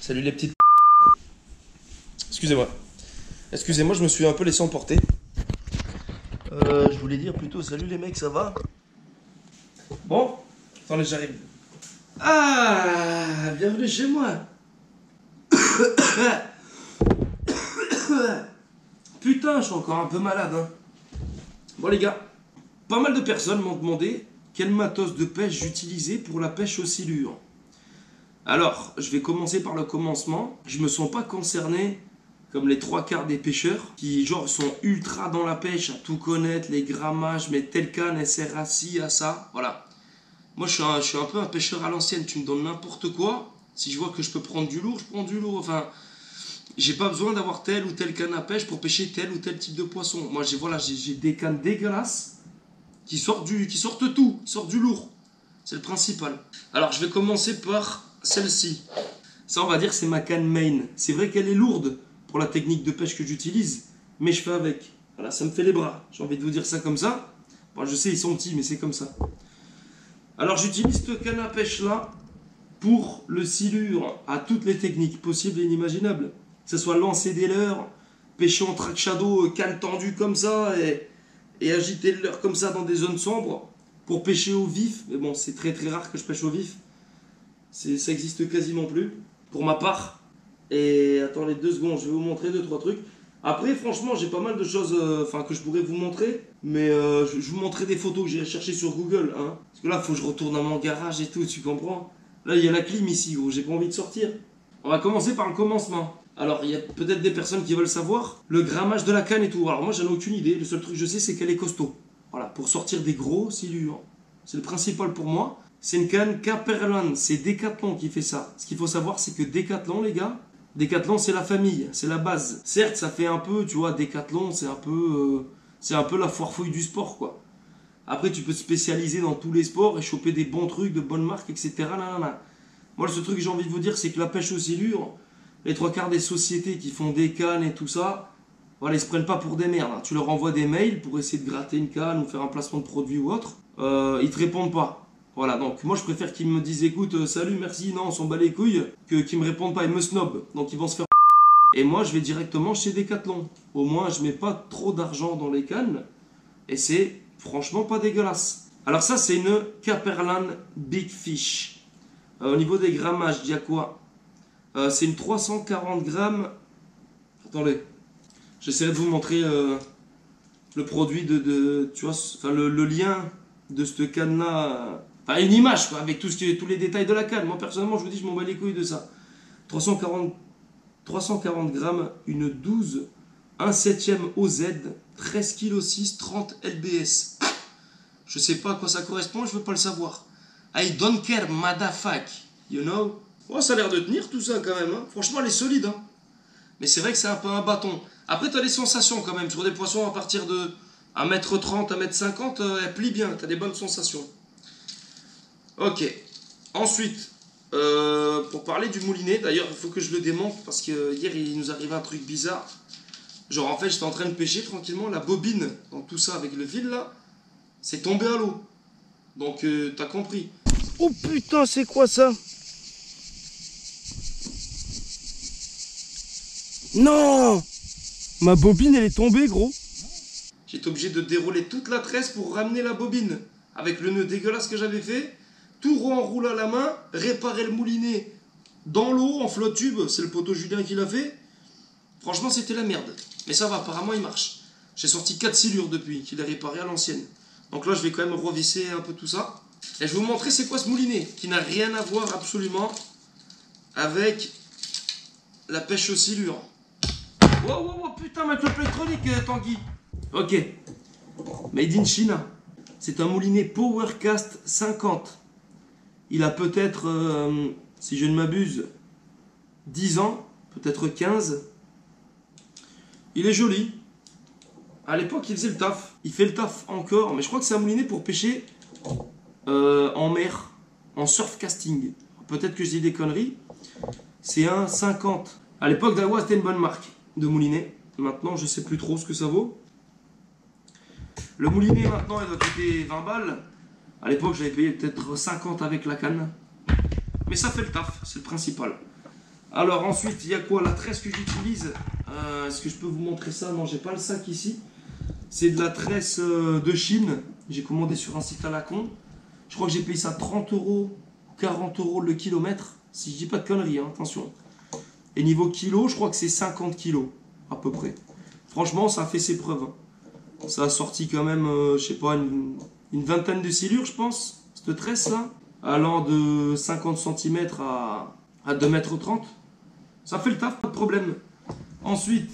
Salut les petites. Excusez-moi. Excusez-moi, je me suis un peu laissé emporter. Euh, je voulais dire plutôt salut les mecs, ça va? Bon, attendez, j'arrive. Ah, bienvenue chez moi. Putain, je suis encore un peu malade. Hein. Bon les gars, pas mal de personnes m'ont demandé quel matos de pêche j'utilisais pour la pêche aux silures. Alors, je vais commencer par le commencement. Je me sens pas concerné comme les trois quarts des pêcheurs qui genre sont ultra dans la pêche, à tout connaître, les grammages, mais telle canne, elle sert à ci, à ça. Voilà. Moi, je suis, un, je suis un peu un pêcheur à l'ancienne. Tu me donnes n'importe quoi. Si je vois que je peux prendre du lourd, je prends du lourd. Enfin, j'ai pas besoin d'avoir telle ou telle canne à pêche pour pêcher tel ou tel type de poisson. Moi, j'ai voilà, j'ai des cannes dégueulasses qui sortent du, qui sortent tout, sortent du lourd. C'est le principal. Alors, je vais commencer par celle-ci. Ça, on va dire, c'est ma canne main. C'est vrai qu'elle est lourde pour la technique de pêche que j'utilise, mais je fais avec. Voilà, ça me fait les bras. J'ai envie de vous dire ça comme ça. Bon, je sais, ils sont petits, mais c'est comme ça. Alors, j'utilise cette canne à pêche là pour le silure à toutes les techniques possibles et inimaginables. Que ce soit lancer des leurres, pêcher en track shadow, canne tendue comme ça et, et agiter le leurre comme ça dans des zones sombres pour pêcher au vif. Mais bon, c'est très très rare que je pêche au vif. Ça existe quasiment plus, pour ma part. Et attendez deux secondes, je vais vous montrer deux, trois trucs. Après, franchement, j'ai pas mal de choses euh, enfin que je pourrais vous montrer, mais euh, je, vous montrerai des photos que j'ai cherchées sur Google. Hein. Parce que là, faut que je retourne dans mon garage et tout, tu comprends Là, il y a la clim ici, gros, j'ai pas envie de sortir. On va commencer par le commencement. Alors, il y a peut-être des personnes qui veulent savoir le grammage de la canne et tout. Alors, moi, j'en ai aucune idée. Le seul truc que je sais, c'est qu'elle est costaud. Voilà, pour sortir des gros silures. C'est le principal pour moi. C'est une canne Caperlan, c'est Decathlon qui fait ça. Ce qu'il faut savoir, c'est que Decathlon, les gars, Decathlon, c'est la famille, c'est la base. Certes, ça fait un peu, tu vois, Decathlon, c'est un peu, euh, c'est un peu la foire fouille du sport, quoi. Après, tu peux te spécialiser dans tous les sports et choper des bons trucs, de bonnes marques, etc. Moi, ce truc que j'ai envie de vous dire, c'est que la pêche aux silures, les trois quarts des sociétés qui font des cannes et tout ça, voilà, ils se prennent pas pour des merdes. Tu leur envoies des mails pour essayer de gratter une canne ou faire un placement de produit ou autre. Euh, ils te répondent pas. Voilà, donc moi je préfère qu'ils me disent écoute, euh, salut, merci, non, on s'en bat les couilles, que qu'ils me répondent pas, ils me snob. Donc ils vont se faire. Et moi je vais directement chez Decathlon. Au moins je mets pas trop d'argent dans les cannes. Et c'est franchement pas dégueulasse. Alors ça c'est une Caperlan Big Fish. Euh, au niveau des grammages, il y a quoi? Euh, C'est une 340 grammes. Attendez, j'essaierai de vous montrer le produit de, de, tu vois, enfin le, le lien de cette canne là Enfin, une image, quoi, avec tout ce tous les détails de la canne. Moi, personnellement, je vous dis, je m'en bats les couilles de ça. 340, 340 grammes, une 12, 1 septième OZ, 13 kg 6, 30 LBS. Je sais pas à quoi ça correspond, je veux pas le savoir. I don't care, motherfuck. You know? Oh, Ça a l'air de tenir tout ça quand même. Hein. Franchement, elle est solide. Hein. Mais c'est vrai que c'est un peu un bâton. Après, tu as des sensations quand même. Sur des poissons à partir de 1m30, 1m50, euh, elle plie bien. Tu as des bonnes sensations. Ok. Ensuite, euh, pour parler du moulinet, d'ailleurs, il faut que je le démonte parce que hier il nous arrivait un truc bizarre. Genre, en fait, j'étais en train de pêcher tranquillement, la bobine dans tout ça avec le fil là, c'est tombé à l'eau. Donc, euh, t'as compris. Oh putain, c'est quoi ça? Non Ma bobine, elle est tombée, gros. J'étais obligé de dérouler toute la tresse pour ramener la bobine. Avec le nœud dégueulasse que j'avais fait, tout enroule à la main, réparer le moulinet dans l'eau, en flotte tube, c'est le poteau Julien qui l'a fait. Franchement, c'était la merde. Mais ça va, apparemment, il marche. J'ai sorti 4 silures depuis qu'il est réparé à l'ancienne. Donc là, je vais quand même revisser un peu tout ça. Et je vais vous montrer c'est quoi ce moulinet, qui n'a rien à voir absolument avec la pêche aux silures. Wow, wow, wow, putain, ma clope électronique, euh, Tanguy. Ok. Made in China. C'est un moulinet Powercast 50. Il a peut-être, euh, si je ne m'abuse, 10 ans, peut-être 15. Il est joli. À l'époque, il faisait le taf. Il fait le taf encore, mais je crois que c'est un moulinet pour pêcher euh, en mer, en surf casting. Peut-être que je dis des conneries. C'est un 50. À l'époque, Dawa, c'était une bonne marque de moulinet. Maintenant, je sais plus trop ce que ça vaut. Le moulinet, maintenant, il doit coûter 20 balles. À l'époque, j'avais payé peut-être 50 avec la canne. Mais ça fait le taf, c'est le principal. Alors ensuite, il y a quoi? La tresse que j'utilise. Euh, est-ce que je peux vous montrer ça? Non, j'ai pas le sac ici. C'est de la tresse euh, de Chine. J'ai commandé sur un site à la con. Je crois que j'ai payé ça 30 euros, 40 euros le kilomètre. Si je dis pas de conneries, hein, attention. Et niveau kilo, je crois que c'est 50 kilos, à peu près. Franchement, ça a fait ses preuves. Hein. Ça a sorti quand même, euh, je sais pas, une, vingtaine de silures, je pense, cette tresse-là, allant de 50 cm à, à 2 m 30. Ça fait le taf, pas de problème. Ensuite,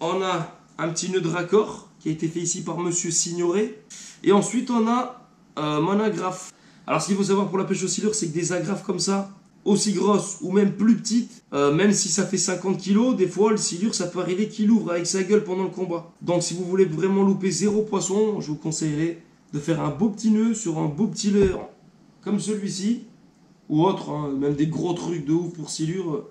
on a un petit nœud de raccord qui a été fait ici par Monsieur Signoret. Et ensuite, on a euh, mon agrafe. Alors, ce qu'il faut savoir pour la pêche aux silures, c'est que des agrafes comme ça, aussi grosses ou même plus petites, euh, même si ça fait 50 kg, des fois le silure ça peut arriver qu'il ouvre avec sa gueule pendant le combat. Donc si vous voulez vraiment louper zéro poisson, je vous conseillerais de faire un beau petit nœud sur un beau petit leurre comme celui-ci, ou autre, hein, même des gros trucs de ouf pour silure.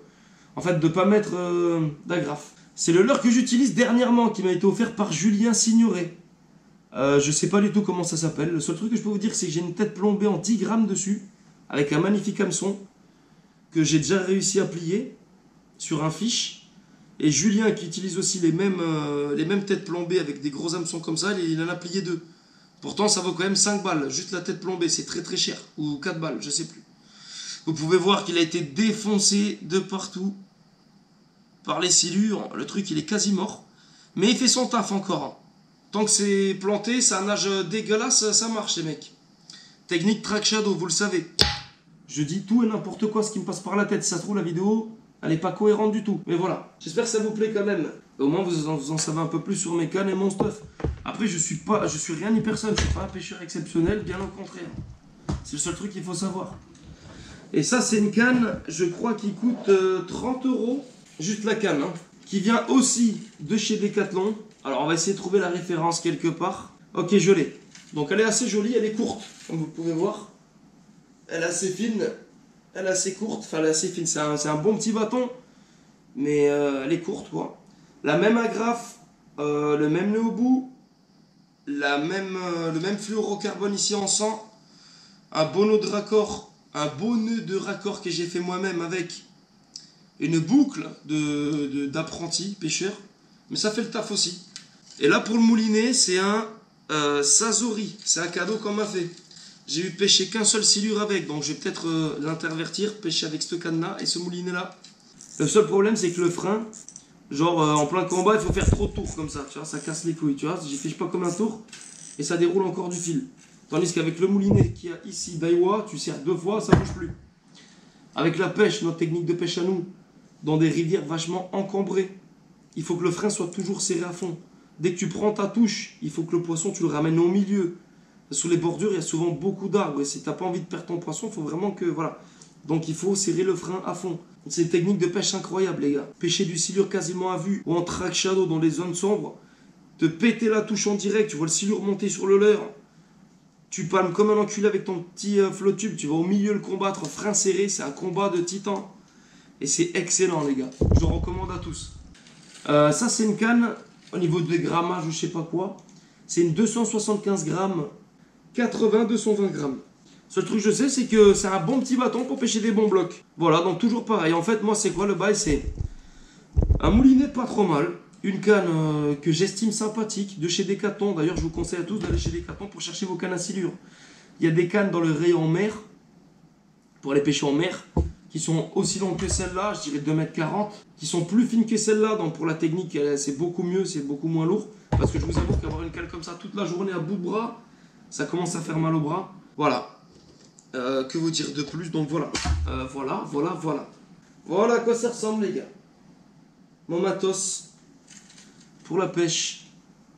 En fait, de pas mettre euh, d'agrafe. C'est le leurre que j'utilise dernièrement qui m'a été offert par Julien Signoret. Euh, je sais pas du tout comment ça s'appelle. Le seul truc que je peux vous dire, c'est que j'ai une tête plombée en 10 grammes dessus, avec un magnifique hameçon que j'ai déjà réussi à plier sur un fiche. Et Julien, qui utilise aussi les mêmes, euh, les mêmes têtes plombées avec des gros hameçons comme ça, il en a plié deux. Pourtant, ça vaut quand même 5 balles, juste la tête plombée, c'est très très cher. Ou 4 balles, je sais plus. Vous pouvez voir qu'il a été défoncé de partout par les silures. Le truc, il est quasi mort. Mais il fait son taf encore. Tant que c'est planté, ça nage dégueulasse, ça marche les mecs. Technique track shadow, vous le savez. Je dis tout et n'importe quoi ce qui me passe par la tête. Ça se trouve, la vidéo, elle n'est pas cohérente du tout. Mais voilà. J'espère que ça vous plaît quand même. Au moins, vous en, savez un peu plus sur mes cannes et mon stuff. Après, je suis pas, je suis rien ni personne. Je suis pas un pêcheur exceptionnel, bien au contraire. C'est le seul truc qu'il faut savoir. Et ça, c'est une canne, je crois, qui coûte 30 euh, euros. Juste la canne. Hein, qui vient aussi de chez Decathlon. Alors, on va essayer de trouver la référence quelque part. Ok, je l'ai. Donc, elle est assez jolie, elle est courte, comme vous pouvez voir. Elle est assez fine, elle est assez courte, enfin elle est assez fine, c'est un, bon petit bâton, mais euh, elle est courte quoi. La même agrafe, euh, le même nœud au bout, la même, euh, le même fluorocarbone ici en sang, un beau nœud de raccord, un beau nœud de raccord que j'ai fait moi-même avec une boucle d'apprenti de, pêcheur, mais ça fait le taf aussi. Et là pour le moulinet, c'est un Sazori, c'est un cadeau qu'on m'a fait. J'ai eu pêcher qu'un seul silure avec, donc je vais peut-être euh, l'intervertir, pêcher avec ce canne-là et ce moulinet-là. Le seul problème, c'est que le frein, genre euh, en plein combat, il faut faire trop de tours comme ça, tu vois, ça casse les couilles, tu vois. J'ai fait je sais pas combien de tours et ça déroule encore du fil. Tandis qu'avec le moulinet qu'il y a ici, Daiwa, tu serres deux fois, ça bouge plus. Avec la pêche, notre technique de pêche à nous, dans des rivières vachement encombrées, il faut que le frein soit toujours serré à fond. Dès que tu prends ta touche, il faut que le poisson, tu le ramènes au milieu. Sous les bordures, il y a souvent beaucoup d'arbres. Et si tu n'as pas envie de perdre ton poisson, il faut vraiment que. Voilà. Donc il faut serrer le frein à fond. C'est une technique de pêche incroyable, les gars. Pêcher du silure quasiment à vue ou en track shadow dans les zones sombres. Te péter la touche en direct, tu vois le silure monter sur le leurre. Tu palmes comme un enculé avec ton petit euh, tube. Tu vas au milieu le combattre, frein serré. C'est un combat de titan. Et c'est excellent, les gars. Je le recommande à tous. Euh, ça, c'est une canne au niveau de grammage je sais pas quoi. C'est une 275 grammes 80-220 grammes. Seul truc je sais, c'est que c'est un bon petit bâton pour pêcher des bons blocs. Voilà, donc toujours pareil. En fait, moi, c'est quoi le bail? C'est un moulinet pas trop mal. Une canne euh, que j'estime sympathique de chez Decathlon. D'ailleurs, je vous conseille à tous d'aller chez Decathlon pour chercher vos cannes à silure. Il y a des cannes dans le rayon mer, pour aller pêcher en mer, qui sont aussi longues que celle-là, je dirais 2m40, qui sont plus fines que celle-là. Donc pour la technique, c'est beaucoup mieux, c'est beaucoup moins lourd. Parce que je vous avoue qu'avoir une canne comme ça toute la journée à bout de bras, ça commence à faire mal au bras. Voilà. Euh, que vous dire de plus? Donc voilà. Euh, voilà, voilà, voilà. Voilà à quoi ça ressemble, les gars. Mon matos pour la pêche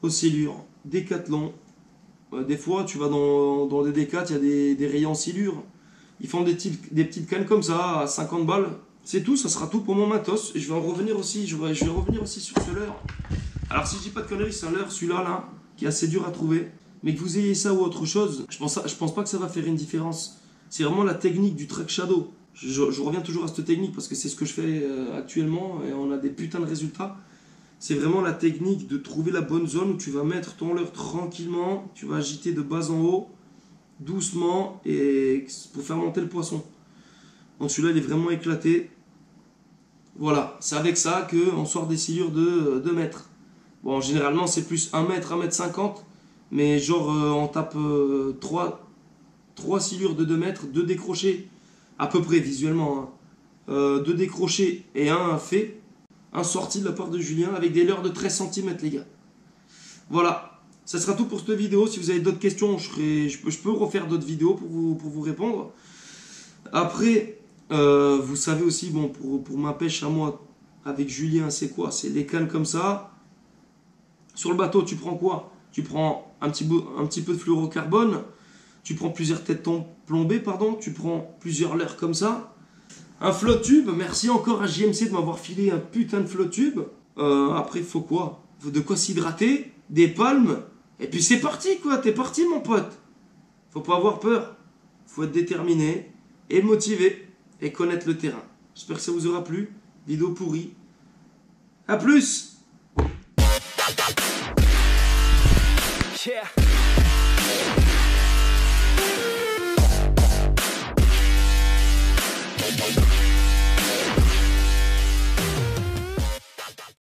au silure. Décathlon. Euh, des fois, tu vas dans, dans des décats, il y a des, des, rayons silure. Ils font des, des petites cannes comme ça, à 50 balles. C'est tout, ça sera tout pour mon matos. Et je vais en revenir aussi, je vais, je vais revenir aussi sur ce leurre. Alors si je dis pas de conneries, c'est un leurre, celui-là, là, qui est assez dur à trouver mais que vous ayez ça ou autre chose, je pense, pense pas que ça va faire une différence. C'est vraiment la technique du track shadow. Je, reviens toujours à cette technique parce que c'est ce que je fais euh, actuellement et on a des putains de résultats. C'est vraiment la technique de trouver la bonne zone où tu vas mettre ton leurre tranquillement, tu vas agiter de bas en haut, doucement, et pour faire monter le poisson. Donc celui-là, il est vraiment éclaté. Voilà, c'est avec ça qu'on sort des silures de 2 mètres. Bon, généralement, c'est plus 1 mètre, 1 mètre 50. Mais genre, euh, on tape 3, euh, silures de 2 mètres, 2 décrochés, à peu près visuellement. 2 hein. décrochés et un fait. Un sorti de la part de Julien avec des leurres de 13 cm, les gars. Voilà, ça sera tout pour cette vidéo. Si vous avez d'autres questions, je, je, peux, refaire d'autres vidéos pour vous, pour vous répondre. Après, euh, vous savez aussi, bon, pour, pour, ma pêche à moi, avec Julien, c'est quoi? C'est les cannes comme ça. Sur le bateau, tu prends quoi? Tu prends un petit, peu de fluorocarbone, tu prends plusieurs têtes plombées, pardon, tu prends plusieurs leurres comme ça. Un flotte tube, merci encore à JMC de m'avoir filé un putain de flotte tube. Euh, après, faut quoi? Faut de quoi s'hydrater, des palmes, et puis c'est parti quoi, t'es parti mon pote. Faut pas avoir peur, faut être déterminé et motivé et connaître le terrain. J'espère que ça vous aura plu. Vidéo pourrie. A plus Yeah.